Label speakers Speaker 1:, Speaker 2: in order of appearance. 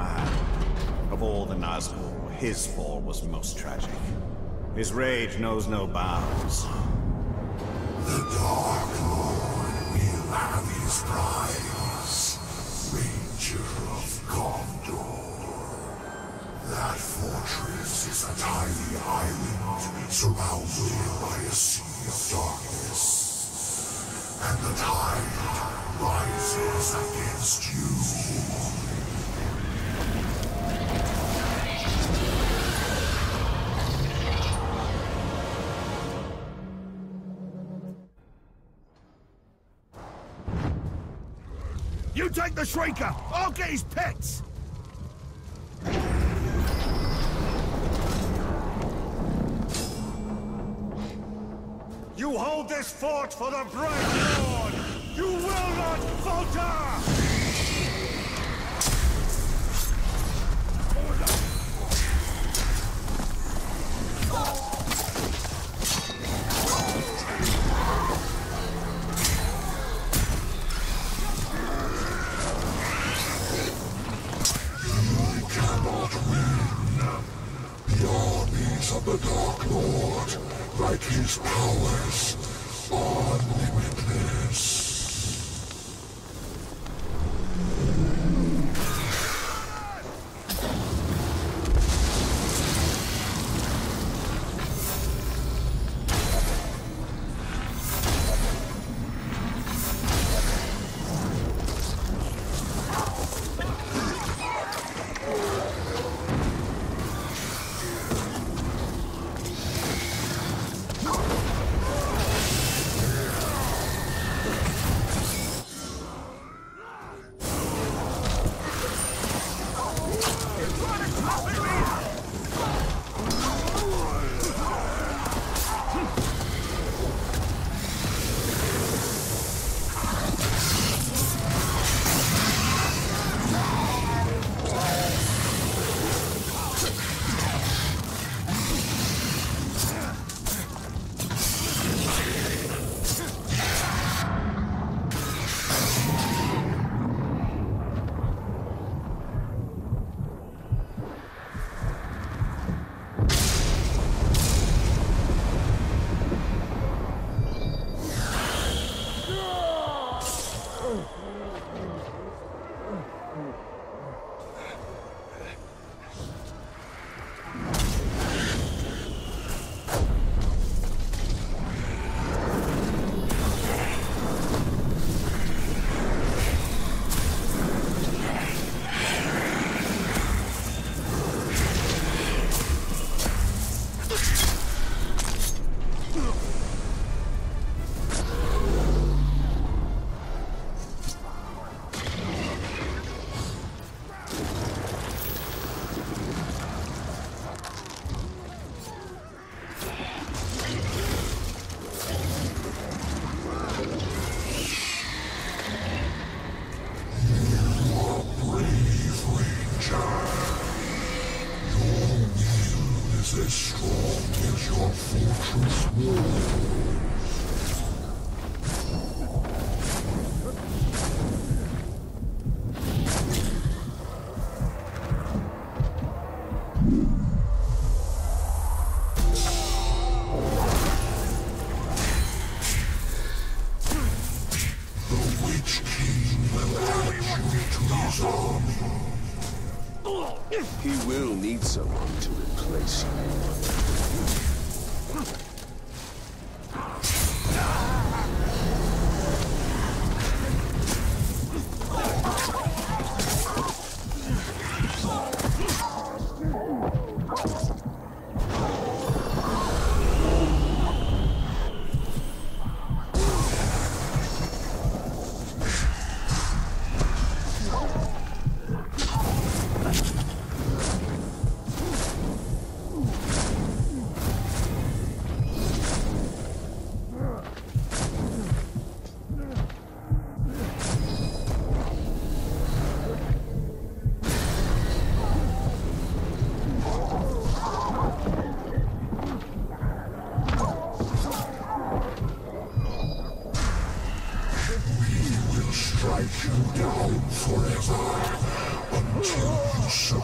Speaker 1: Of all the Nazgul, his fall was most tragic. His rage knows no bounds.
Speaker 2: The Dark Lord will have his prize. Ranger of Gondor. That fortress is a tiny island surrounded by a sea of darkness. And the tide rises against You
Speaker 3: take the Shrieker! I'll get his pets!
Speaker 1: You hold this fort for the Bright Lord! You will not falter!
Speaker 2: His powers, are limitless. As strong as your fortress walls. The Witch King will add you to his army.
Speaker 4: He will need someone to replace you.